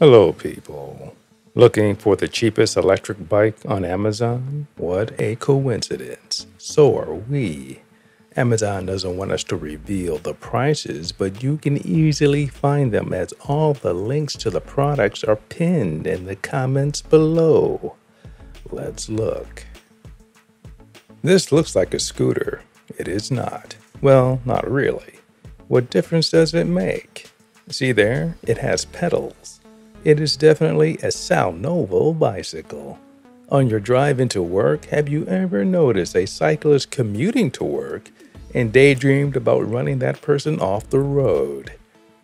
Hello, people. Looking for the cheapest electric bike on Amazon? What a coincidence. So are we. Amazon doesn't want us to reveal the prices, but you can easily find them as all the links to the products are pinned in the comments below. Let's look. This looks like a scooter. It is not. Well, not really. What difference does it make? See there? It has pedals. It is definitely a Sailnovo bicycle. On your drive into work, have you ever noticed a cyclist commuting to work and daydreamed about running that person off the road?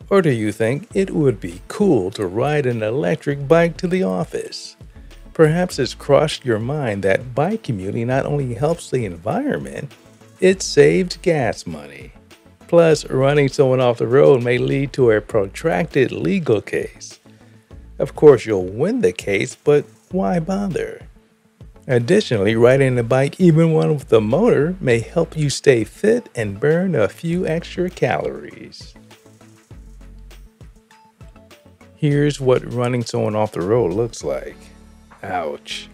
Or do you think it would be cool to ride an electric bike to the office? Perhaps it's crossed your mind that bike commuting not only helps the environment, it saves gas money. Plus, running someone off the road may lead to a protracted legal case. Of course, you'll win the case, but why bother? Additionally, riding a bike, even one with a motor, may help you stay fit and burn a few extra calories. Here's what running someone off the road looks like. Ouch.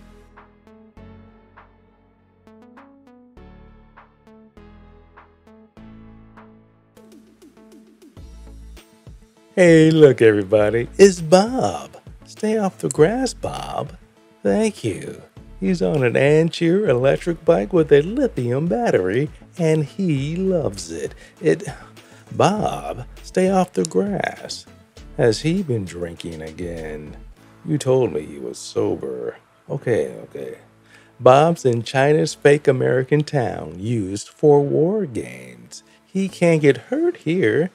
Hey, look, everybody, it's Bob. Stay off the grass, Bob. Thank you. He's on an Ancheer electric bike with a lithium battery, and he loves it. It. Bob, stay off the grass. Has he been drinking again? You told me he was sober. Okay, okay. Bob's in China's fake American town used for war games. He can't get hurt here,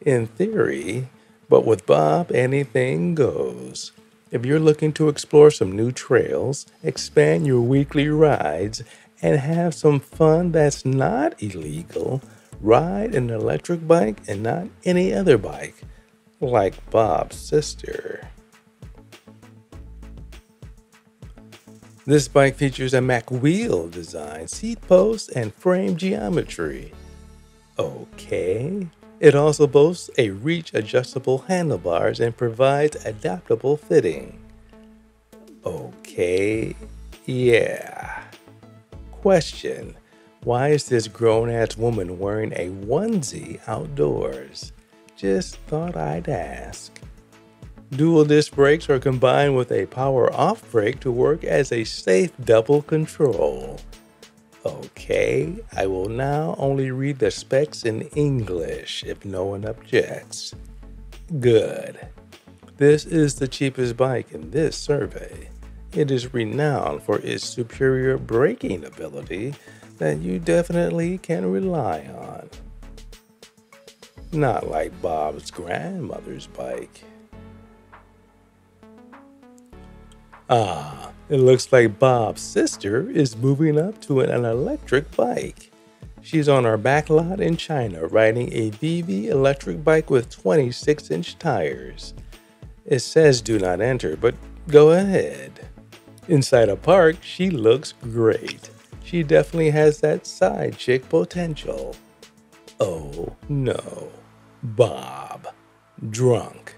in theory, but with Bob, anything goes. If you're looking to explore some new trails, expand your weekly rides, and have some fun that's not illegal, ride an electric bike and not any other bike, like Bob's sister. This bike features a Mac wheel design, seat posts, and frame geometry. Okay. It also boasts a reach adjustable handlebars and provides adaptable fitting. Okay. Yeah. Question Why is this grown ass woman wearing a onesie outdoors? Just thought I'd ask. Dual disc brakes are combined with a power off brake to work as a safe double control. Okay, I will now only read the specs in English if no one objects. Good. This is the cheapest bike in this survey. It is renowned for its superior braking ability that you definitely can rely on. Not like Bob's grandmother's bike. Ah, it looks like Bob's sister is moving up to an electric bike. She's on our back lot in China riding a VIVI electric bike with 26 inch tires. It says do not enter, but go ahead. Inside a park, she looks great. She definitely has that side chick potential. Oh no, Bob. Drunk.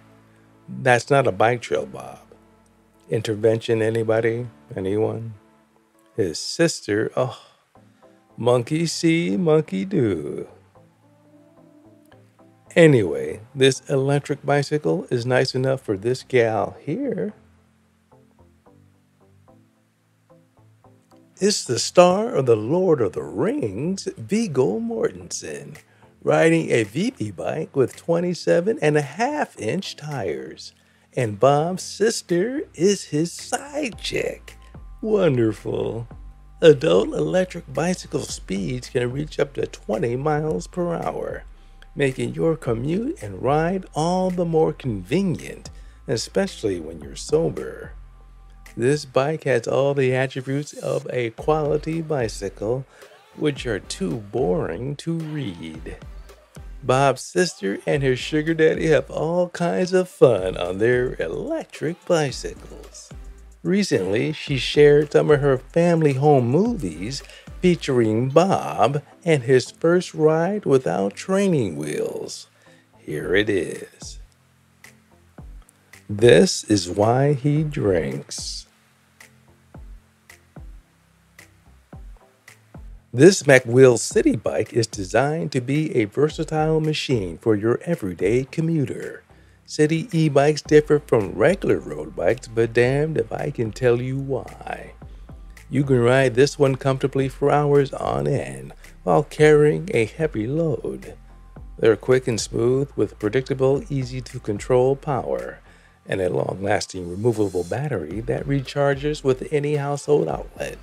That's not a bike trail, Bob. Intervention, anybody? Anyone? His sister, oh, monkey see, monkey do. Anyway, this electric bicycle is nice enough for this gal here. It's the star of the Lord of the Rings, Viggo Mortensen, riding a VIVI bike with 27 and a half inch tires and Bob's sister is his side chick. Wonderful. Adult electric bicycle speeds can reach up to 20 miles per hour, making your commute and ride all the more convenient, especially when you're sober. This bike has all the attributes of a quality bicycle, which are too boring to read. Bob's sister and her sugar daddy have all kinds of fun on their electric bicycles. Recently, she shared some of her family home movies featuring Bob and his first ride without training wheels. Here it is. This is why he drinks. This MacWheel City Bike is designed to be a versatile machine for your everyday commuter. City e-bikes differ from regular road bikes, but damned if I can tell you why. You can ride this one comfortably for hours on end while carrying a heavy load. They're quick and smooth with predictable, easy to control power and a long lasting removable battery that recharges with any household outlet.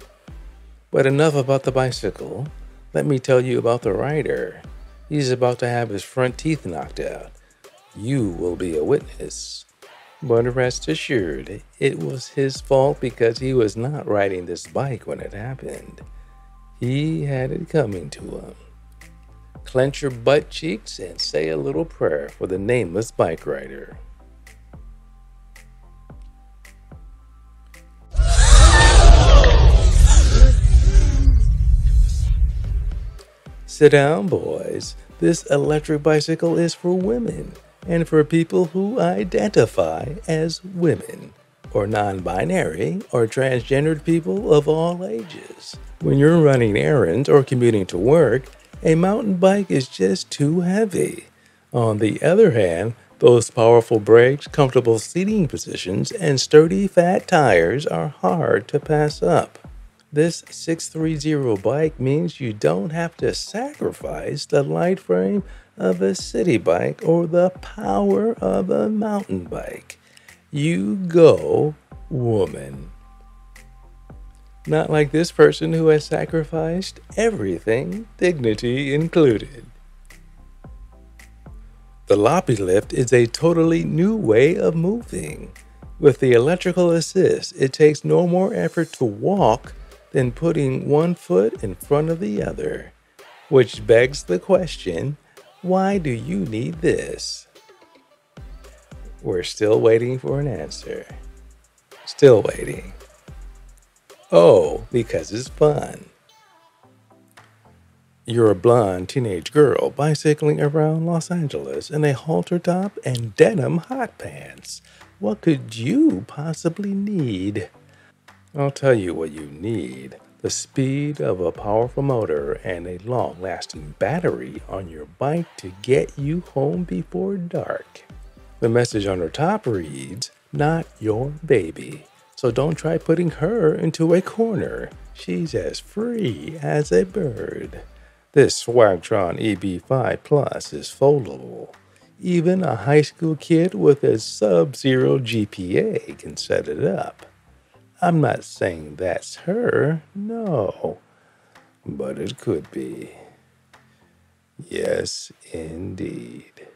But enough about the bicycle. Let me tell you about the rider. He's about to have his front teeth knocked out. You will be a witness. But rest assured, it was his fault because he was not riding this bike when it happened. He had it coming to him. Clench your butt cheeks and say a little prayer for the nameless bike rider. Sit down, boys. This electric bicycle is for women and for people who identify as women, or non binary, or transgendered people of all ages. When you're running errands or commuting to work, a mountain bike is just too heavy. On the other hand, those powerful brakes, comfortable seating positions, and sturdy fat tires are hard to pass up. This 630 bike means you don't have to sacrifice the light frame of a city bike or the power of a mountain bike. You go, woman. Not like this person who has sacrificed everything, dignity included. The Lopifit is a totally new way of moving. With the electrical assist, it takes no more effort to walk than putting one foot in front of the other. Which begs the question why do you need this? We're still waiting for an answer. Still waiting. Oh, because it's fun. You're a blonde teenage girl bicycling around Los Angeles in a halter top and denim hot pants. What could you possibly need? I'll tell you what you need the speed of a powerful motor and a long lasting battery on your bike to get you home before dark. The message on her top reads, Not your baby. So don't try putting her into a corner. She's as free as a bird. This Swagtron EB5 Plus is foldable. Even a high school kid with a sub zero GPA can set it up. I'm not saying that's her, no, but it could be. Yes, indeed.